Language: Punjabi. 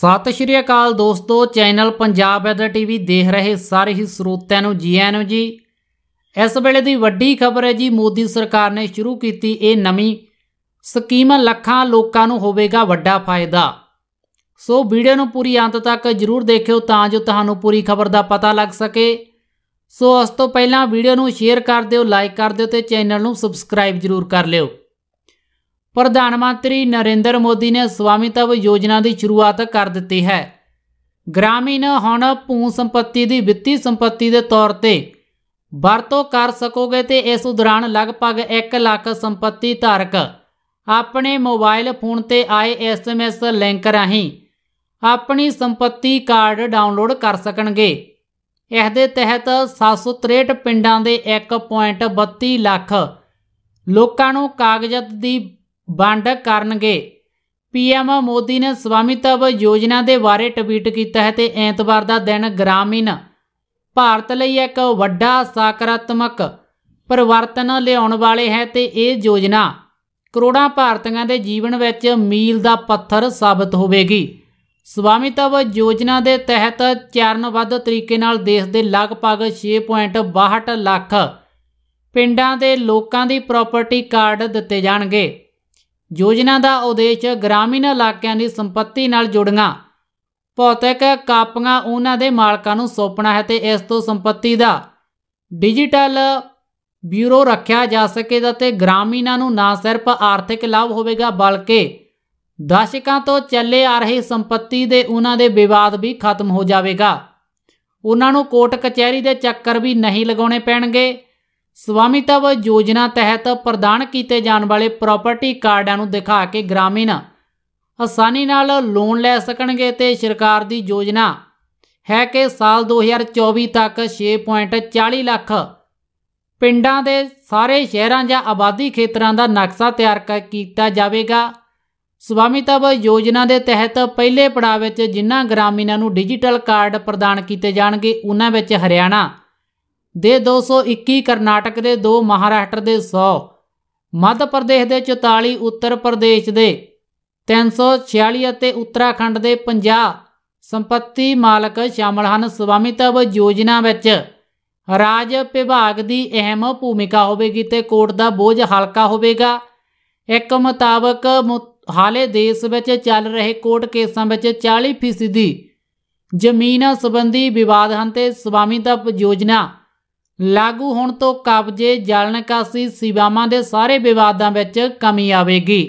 ਸਤਿ ਸ਼੍ਰੀ ਅਕਾਲ ਦੋਸਤੋ, ਚੈਨਲ ਪੰਜਾਬ ਵੈਦਰ ਟੀਵੀ ਦੇਖ ਰਹੇ ਸਾਰੇ ਹੀ ਸਰੋਤਿਆਂ ਨੂੰ, ਜੀ ਆਇਆਂ ਨੂੰ ਜੀ। ਇਸ ਵੇਲੇ ਦੀ ਵੱਡੀ ਖਬਰ ਹੈ ਜੀ, ਮੋਦੀ ਸਰਕਾਰ ਨੇ ਸ਼ੁਰੂ ਕੀਤੀ ਇਹ ਨਵੀਂ ਸਕੀਮ, ਲੱਖਾਂ ਲੋਕਾਂ ਨੂੰ ਹੋਵੇਗਾ ਵੱਡਾ ਫਾਇਦਾ। ਸੋ ਵੀਡੀਓ ਨੂੰ ਪੂਰੀ ਅੰਤ ਤੱਕ ਜਰੂਰ ਦੇਖਿਓ ਤਾਂ ਜੋ ਤੁਹਾਨੂੰ ਪੂਰੀ ਖਬਰ ਦਾ ਪਤਾ ਲੱਗ ਸਕੇ। ਸੋ ਉਸ ਤੋਂ ਪਹਿਲਾਂ ਵੀਡੀਓ ਨੂੰ ਸ਼ੇਅਰ ਕਰ ਦਿਓ, ਲਾਈਕ ਕਰ ਦਿਓ ਤੇ ਚੈਨਲ ਨੂੰ ਸਬਸਕ੍ਰਾਈਬ ਜਰੂਰ ਕਰ ਲਿਓ। ਪ੍ਰਧਾਨ ਮੰਤਰੀ ਨਰਿੰਦਰ ਮੋਦੀ ਨੇ ਸਵਾਮਿਤਵ ਯੋਜਨਾ ਦੀ ਸ਼ੁਰੂਆਤ ਕਰ ਦਿੱਤੀ ਹੈ। ਗ੍ਰਾਮੀਣ ਹੁਣ ਭੂ ਸੰਪਤੀ ਦੀ ਵਿੱਤੀ ਸੰਪਤੀ ਦੇ ਤੌਰ ਤੇ ਵਰਤੋਂ ਕਰ ਸਕੋਗੇ ਤੇ ਇਸ ਦੌਰਾਨ ਲਗਭਗ 1 ਲੱਖ ਸੰਪਤੀ ਧਾਰਕ ਆਪਣੇ ਮੋਬਾਈਲ ਫੋਨ ਤੇ ਆਏ ਐਸਐਮਐਸ ਲਿੰਕ ਰਾਹੀਂ ਆਪਣੀ ਸੰਪਤੀ ਕਾਰਡ ਡਾਊਨਲੋਡ ਕਰ ਸਕਣਗੇ। ਇਸ ਦੇ ਤਹਿਤ 763 ਪਿੰਡਾਂ ਦੇ 1.32 ਲੱਖ ਲੋਕਾਂ ਨੂੰ ਕਾਗਜ਼ਤ ਦੀ ਵੰਡ ਕਰਨਗੇ। ਪੀਐਮ ਮੋਦੀ ਨੇ ਸਵਾਮਿਤਵ ਯੋਜਨਾ ਦੇ ਬਾਰੇ ਟਵੀਟ ਕੀਤਾ ਹੈ ਤੇ ਐਤਵਾਰ ਦਾ ਦਿਨ ਗ੍ਰਾਮੀਣ। ਭਾਰਤ ਲਈ ਇੱਕ ਵੱਡਾ ਸਕਾਰਾਤਮਕ ਪਰਿਵਰਤਨ ਲਿਆਉਣ ਵਾਲੇ ਹੈ ਤੇ ਇਹ ਯੋਜਨਾ ਕਰੋੜਾਂ ਭਾਰਤੀਆਂ ਦੇ ਜੀਵਨ ਵਿੱਚ ਮੀਲ ਦਾ ਪੱਥਰ ਸਾਬਤ ਹੋਵੇਗੀ। ਸਵਾਮਿਤਵ ਯੋਜਨਾ ਦੇ ਤਹਿਤ ਚਰਨਬੱਧ ਤਰੀਕੇ ਨਾਲ ਦੇਸ਼ ਦੇ ਲਗਭਗ 6.62 ਲੱਖ ਪਿੰਡਾਂ ਦੇ ਲੋਕਾਂ ਦੀ ਪ੍ਰਾਪਰਟੀ ਕਾਰਡ ਦਿੱਤੇ ਜਾਣਗੇ। ਯੋਜਨਾ ਦਾ ਉਦੇਸ਼ ਗ੍ਰਾਮੀਣ ਇਲਾਕਿਆਂ ਦੀ ਸੰਪਤੀ ਨਾਲ ਜੁੜੀਆਂ। ਭੌਤਿਕ ਕਾਪੀਆਂ ਉਹਨਾਂ ਦੇ ਮਾਲਕਾਂ ਨੂੰ ਸੌਂਪਣਾ ਹੈ ਤੇ ਇਸ ਤੋਂ ਸੰਪਤੀ ਦਾ ਡਿਜੀਟਲ ਬਿਊਰੋ ਰੱਖਿਆ ਜਾ ਸਕੇਗਾ ਤੇ ਗ੍ਰਾਮੀਣਾਂ ਨੂੰ ਨਾ ਸਿਰਫ ਆਰਥਿਕ ਲਾਭ ਹੋਵੇਗਾ ਬਲਕਿ ਦਸ਼ਕਾਂ ਤੋਂ ਚੱਲੇ ਆ ਰਹੀ ਸੰਪਤੀ ਦੇ ਉਹਨਾਂ ਦੇ ਵਿਵਾਦ ਵੀ ਖਤਮ ਹੋ ਜਾਵੇਗਾ। ਉਹਨਾਂ ਨੂੰ ਕੋਰਟ ਕਚਹਿਰੀ ਦੇ ਚੱਕਰ ਵੀ ਨਹੀਂ ਲਗਾਉਣੇ ਪੈਣਗੇ। ਸਵਾਮਿਤਵ ਯੋਜਨਾ ਤਹਿਤ ਪ੍ਰਦਾਨ ਕੀਤੇ ਜਾਣ ਵਾਲੇ ਪ੍ਰਾਪਰਟੀ ਕਾਰਡਾਂ ਨੂੰ ਦਿਖਾ ਕੇ ਗ੍ਰਾਮੀਣ ਆਸਾਨੀ ਨਾਲ ਲੋਨ ਲੈ ਸਕਣਗੇ ਤੇ ਸਰਕਾਰ ਦੀ ਯੋਜਨਾ ਹੈ ਕਿ ਸਾਲ 2024 ਤੱਕ 6.40 ਲੱਖ ਪਿੰਡਾਂ ਦੇ ਸਾਰੇ ਸ਼ਹਿਰਾਂ ਜਾਂ ਆਬਾਦੀ ਖੇਤਰਾਂ ਦਾ ਨਕਸ਼ਾ ਤਿਆਰ ਕੀਤਾ ਜਾਵੇਗਾ। ਸਵਾਮਿਤਵ ਯੋਜਨਾ ਦੇ ਤਹਿਤ ਪਹਿਲੇ ਪੜਾਅ ਵਿੱਚ ਜਿਨ੍ਹਾਂ ਗ੍ਰਾਮੀਣਾਂ ਨੂੰ ਡਿਜੀਟਲ ਕਾਰਡ ਪ੍ਰਦਾਨ ਕੀਤੇ ਜਾਣਗੇ, ਉਹਨਾਂ ਵਿੱਚ ਹਰਿਆਣਾ ਦੇ 221 ਕਰਨਾਟਕ ਦੇ 2 ਮਹਾਰਾਸ਼ਟਰ ਦੇ 100 ਮੱਧ ਪ੍ਰਦੇਸ਼ ਦੇ 44 ਉੱਤਰ ਪ੍ਰਦੇਸ਼ ਦੇ 346 ਅਤੇ ਉੱਤਰਾਖੰਡ ਦੇ 50 ਸੰਪਤੀ ਮਾਲਕ ਸ਼ਾਮਲ ਹਨ। ਸਵਾਮਿਤਵ ਯੋਜਨਾ ਵਿੱਚ ਰਾਜ ਵਿਭਾਗ ਦੀ ਅਹਿਮ ਭੂਮਿਕਾ ਹੋਵੇਗੀ ਤੇ ਕੋਰਟ ਦਾ ਬੋਝ ਹਲਕਾ ਹੋਵੇਗਾ। ਇੱਕ ਮੁਤਾਬਕ ਹਾਲੇ ਦੇਸ਼ ਵਿੱਚ ਚੱਲ ਰਹੇ ਕੋਰਟ ਕੇਸਾਂ ਵਿੱਚ 40% ਦੀ ਜ਼ਮੀਨ ਸੰਬੰਧੀ ਵਿਵਾਦ ਹਨ ਤੇ ਸਵਾਮਿਤਵ ਯੋਜਨਾ ਲਾਗੂ ਹੋਣ ਤੋਂ ਕਬਜ਼ੇ ਜਲ ਨਿਕਾਸੀ ਸੇਵਾਵਾਂ ਦੇ ਸਾਰੇ ਵਿਵਾਦਾਂ ਵਿੱਚ ਕਮੀ ਆਵੇਗੀ।